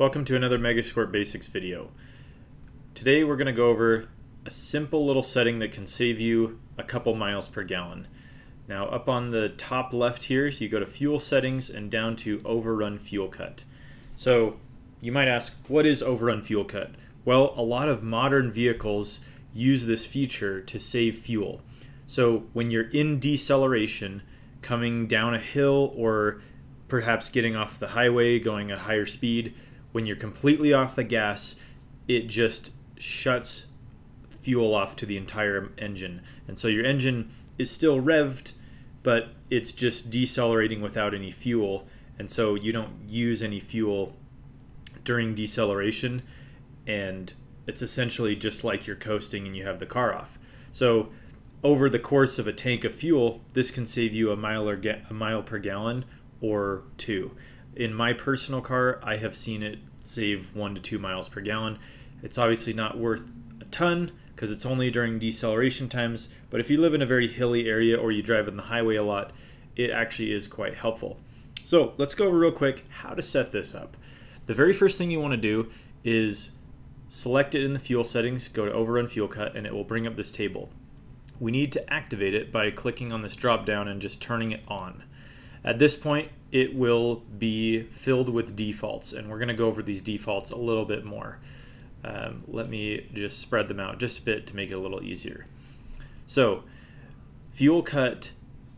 Welcome to another Megasquirt Basics video. Today we're going to go over a simple little setting that can save you a couple miles per gallon. Now up on the top left here you go to fuel settings and down to overrun fuel cut. So you might ask what is overrun fuel cut? Well a lot of modern vehicles use this feature to save fuel. So when you're in deceleration coming down a hill or perhaps getting off the highway going at higher speed when you're completely off the gas, it just shuts fuel off to the entire engine. And so your engine is still revved, but it's just decelerating without any fuel. And so you don't use any fuel during deceleration. And it's essentially just like you're coasting and you have the car off. So over the course of a tank of fuel, this can save you a mile or a mile per gallon or two. In my personal car, I have seen it save one to two miles per gallon. It's obviously not worth a ton because it's only during deceleration times, but if you live in a very hilly area or you drive on the highway a lot, it actually is quite helpful. So let's go over real quick how to set this up. The very first thing you want to do is select it in the fuel settings, go to overrun fuel cut, and it will bring up this table. We need to activate it by clicking on this drop down and just turning it on. At this point, it will be filled with defaults, and we're going to go over these defaults a little bit more. Um, let me just spread them out just a bit to make it a little easier. So, fuel cut,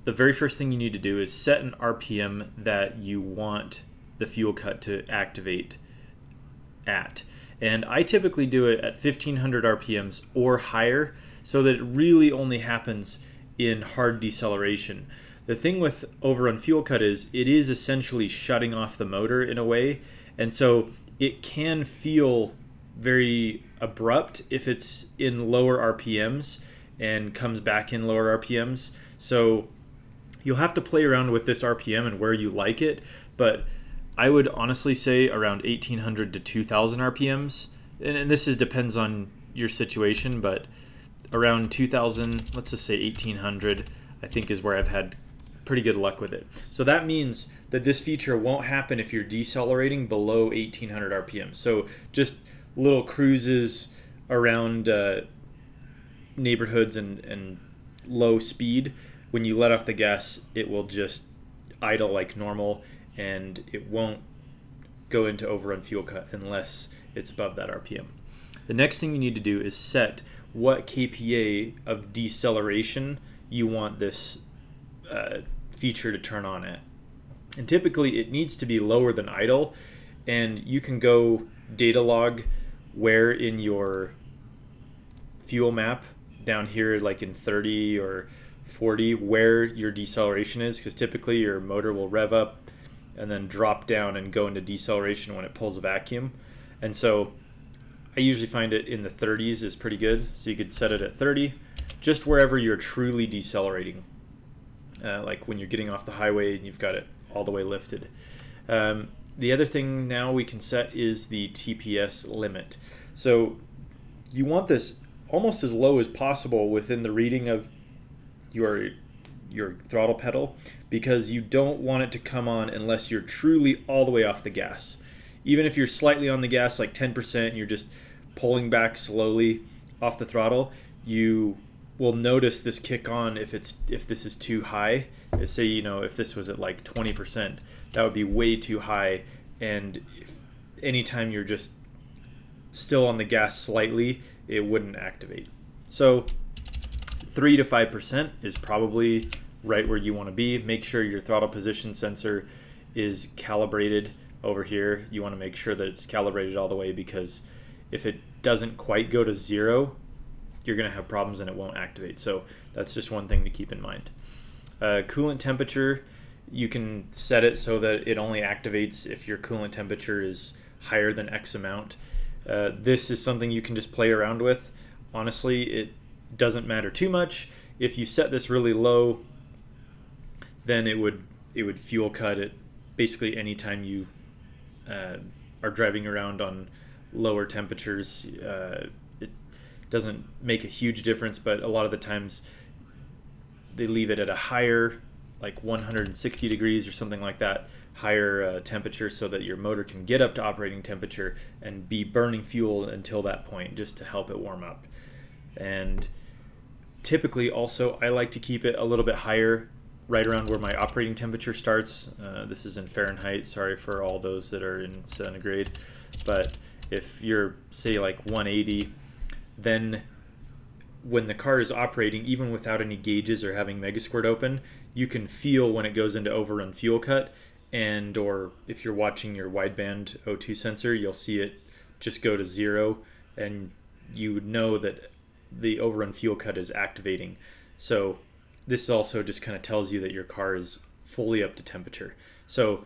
the very first thing you need to do is set an RPM that you want the fuel cut to activate at. And I typically do it at 1500 RPMs or higher so that it really only happens in hard deceleration. The thing with overrun fuel cut is it is essentially shutting off the motor in a way, and so it can feel very abrupt if it's in lower RPMs and comes back in lower RPMs. So you'll have to play around with this RPM and where you like it, but I would honestly say around 1800 to 2000 RPMs, and, this is depends on your situation, but around 2000, let's just say 1800, I think is where I've had pretty good luck with it. So that means that this feature won't happen if you're decelerating below 1800 RPM. So just little cruises around uh, neighborhoods and, and low speed, when you let off the gas, it will just idle like normal and it won't go into overrun fuel cut unless it's above that RPM. The next thing you need to do is set what kPa of deceleration you want this uh, feature to turn on it. And typically it needs to be lower than idle and you can go data log where in your fuel map down here like in 30 or 40 where your deceleration is because typically your motor will rev up and then drop down and go into deceleration when it pulls a vacuum. And so I usually find it in the 30s is pretty good. So you could set it at 30, just wherever you're truly decelerating. Uh, like when you're getting off the highway and you've got it all the way lifted. Um, the other thing now we can set is the TPS limit. So you want this almost as low as possible within the reading of your your throttle pedal because you don't want it to come on unless you're truly all the way off the gas. Even if you're slightly on the gas, like 10%, and you're just pulling back slowly off the throttle, you will notice this kick on if it's if this is too high. Say you know if this was at like 20%, that would be way too high. And if anytime you're just still on the gas slightly, it wouldn't activate. So three to five percent is probably right where you want to be. Make sure your throttle position sensor is calibrated over here. You want to make sure that it's calibrated all the way because if it doesn't quite go to zero, you're going to have problems and it won't activate. So that's just one thing to keep in mind. Uh, coolant temperature, you can set it so that it only activates if your coolant temperature is higher than X amount. Uh, this is something you can just play around with. Honestly, it doesn't matter too much. If you set this really low, then it would it would fuel cut it basically anytime you uh, are driving around on lower temperatures. Uh, doesn't make a huge difference, but a lot of the times they leave it at a higher, like 160 degrees or something like that, higher uh, temperature so that your motor can get up to operating temperature and be burning fuel until that point just to help it warm up. And typically also I like to keep it a little bit higher right around where my operating temperature starts. Uh, this is in Fahrenheit. Sorry for all those that are in centigrade. But if you're, say, like 180, then when the car is operating, even without any gauges or having Megasquirt open, you can feel when it goes into overrun fuel cut. And or if you're watching your wideband O2 sensor, you'll see it just go to zero, and you would know that the overrun fuel cut is activating. So this also just kind of tells you that your car is fully up to temperature. So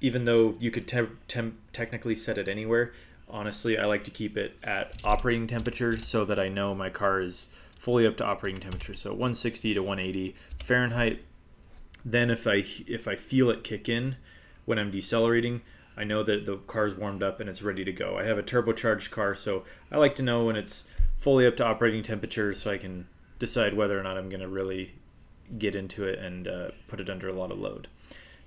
even though you could te technically set it anywhere, honestly, I like to keep it at operating temperature so that I know my car is fully up to operating temperature. So 160 to 180 Fahrenheit. Then if I if I feel it kick in when I'm decelerating, I know that the car's warmed up and it's ready to go. I have a turbocharged car, so I like to know when it's fully up to operating temperature so I can decide whether or not I'm going to really get into it and uh, put it under a lot of load.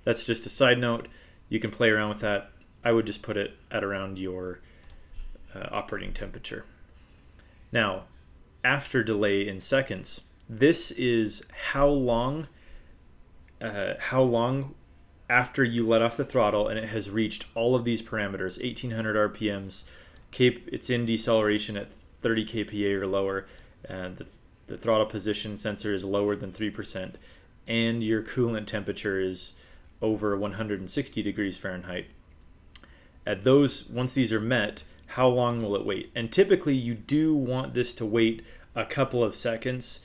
That's just a side note. You can play around with that. I would just put it at around your uh, operating temperature. Now, after delay in seconds, this is how long uh, how long after you let off the throttle and it has reached all of these parameters 1800 rpms it's in deceleration at 30 kPa or lower and the the throttle position sensor is lower than 3%, and your coolant temperature is over 160 degrees Fahrenheit. At those, once these are met, how long will it wait? And typically you do want this to wait a couple of seconds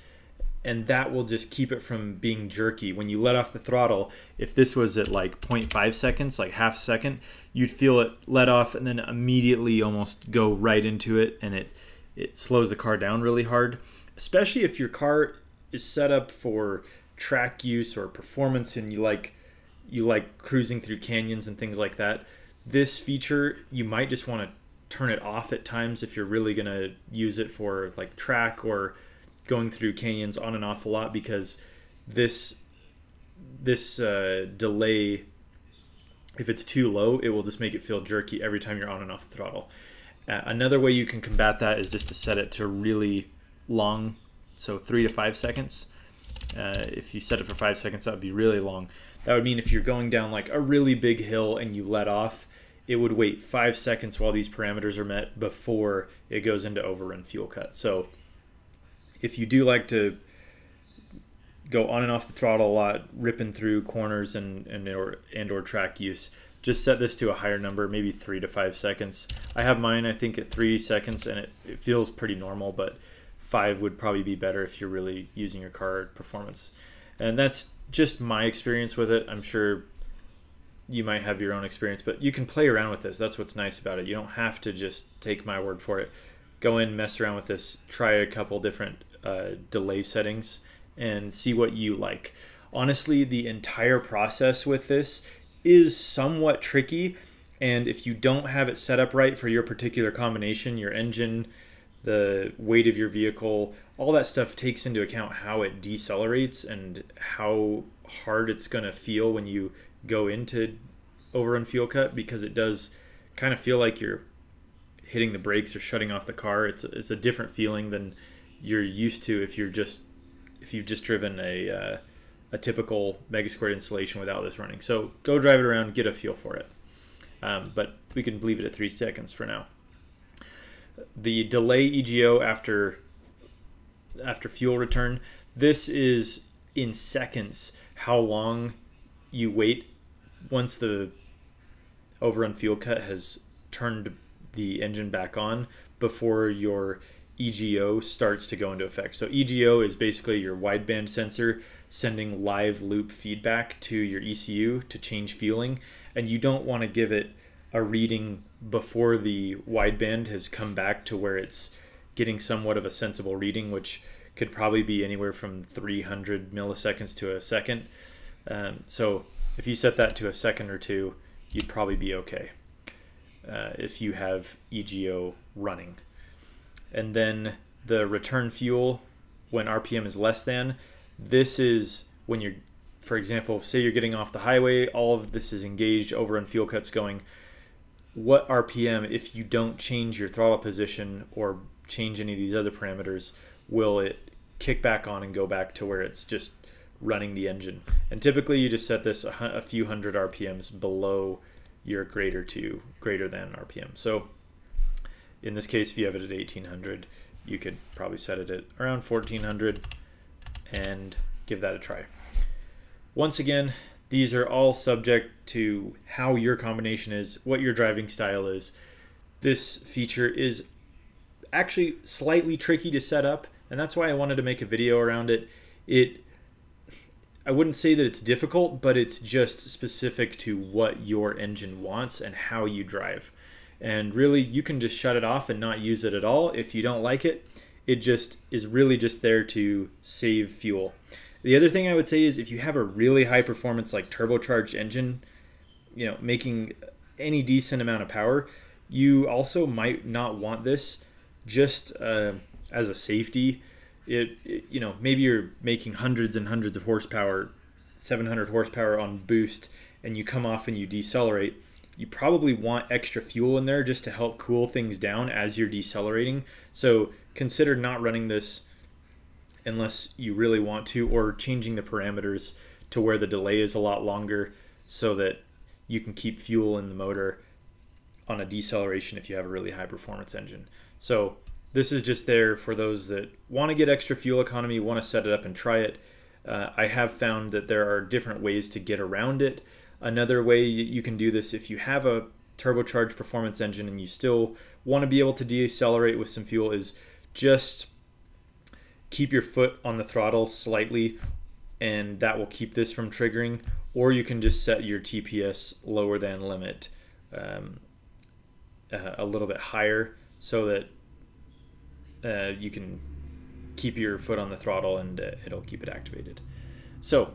and that will just keep it from being jerky. When you let off the throttle, if this was at like 0.5 seconds, like half second, you'd feel it let off and then immediately almost go right into it and it, it slows the car down really hard especially if your car is set up for track use or performance and you like you like cruising through canyons and things like that this feature you might just want to turn it off at times if you're really going to use it for like track or going through canyons on and off a lot because this this uh, delay if it's too low it will just make it feel jerky every time you're on and off the throttle uh, another way you can combat that is just to set it to really long, so three to five seconds. Uh, if you set it for five seconds, that would be really long. That would mean if you're going down like a really big hill and you let off, it would wait five seconds while these parameters are met before it goes into overrun fuel cut. So if you do like to go on and off the throttle a lot, ripping through corners and and or and or track use, just set this to a higher number, maybe three to five seconds. I have mine, I think, at three seconds, and it, it feels pretty normal, but five would probably be better if you're really using your car performance. And that's just my experience with it. I'm sure you might have your own experience, but you can play around with this. That's what's nice about it. You don't have to just take my word for it. Go in, mess around with this, try a couple different uh, delay settings, and see what you like. Honestly, the entire process with this is somewhat tricky. And if you don't have it set up right for your particular combination, your engine, the weight of your vehicle, all that stuff takes into account how it decelerates and how hard it's going to feel when you go into overrun fuel cut because it does kind of feel like you're hitting the brakes or shutting off the car. It's it's a different feeling than you're used to if you're just if you've just driven a uh, a typical Megasquirt installation without this running. So go drive it around, get a feel for it. Um, but we can leave it at three seconds for now the delay EGO after after fuel return. This is in seconds how long you wait once the overrun fuel cut has turned the engine back on before your EGO starts to go into effect. So EGO is basically your wideband sensor sending live loop feedback to your ECU to change fueling and you don't want to give it a reading before the wideband has come back to where it's getting somewhat of a sensible reading, which could probably be anywhere from 300 milliseconds to a second. Um, so if you set that to a second or two, you'd probably be okay uh, if you have EGO running. And then the return fuel when RPM is less than, this is when you're for example, say you're getting off the highway, all of this is engaged, overrun fuel cuts going. What RPM, if you don't change your throttle position or change any of these other parameters, will it kick back on and go back to where it's just running the engine? And typically you just set this a, a few hundred RPMs below your greater to greater than RPM. So in this case, if you have it at 1800, you could probably set it at around 1400 and give that a try. Once again, these are all subject to how your combination is, what your driving style is. This feature is actually slightly tricky to set up, and that's why I wanted to make a video around it. It I wouldn't say that it's difficult, but it's just specific to what your engine wants and how you drive. And really, you can just shut it off and not use it at all if you don't like it. It just is really just there to save fuel. The other thing I would say is if you have a really high performance, like turbocharged engine, you know, making any decent amount of power, you also might not want this just uh, as a safety. It, it, you know, maybe you're making hundreds and hundreds of horsepower, 700 horsepower on boost, and you come off and you decelerate you probably want extra fuel in there just to help cool things down as you're decelerating. So consider not running this unless you really want to, or changing the parameters to where the delay is a lot longer so that you can keep fuel in the motor on a deceleration if you have a really high performance engine. So this is just there for those that want to get extra fuel economy, want to set it up and try it. Uh, I have found that there are different ways to get around it. Another way you can do this if you have a turbocharged performance engine and you still want to be able to decelerate with some fuel is just keep your foot on the throttle slightly and that will keep this from triggering or you can just set your TPS lower than limit um, uh, a little bit higher so that uh, you can keep your foot on the throttle and uh, it'll keep it activated. So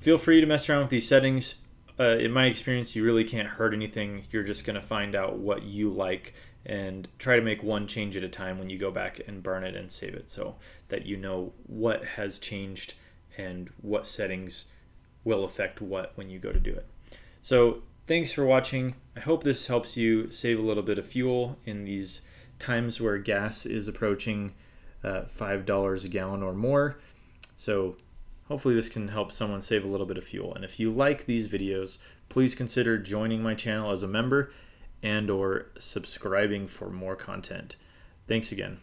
feel free to mess around with these settings. Uh, in my experience, you really can't hurt anything. You're just going to find out what you like and try to make one change at a time when you go back and burn it and save it so that you know what has changed and what settings will affect what when you go to do it. So thanks for watching. I hope this helps you save a little bit of fuel in these times where gas is approaching uh, $5 a gallon or more. So Hopefully this can help someone save a little bit of fuel. And if you like these videos, please consider joining my channel as a member and or subscribing for more content. Thanks again.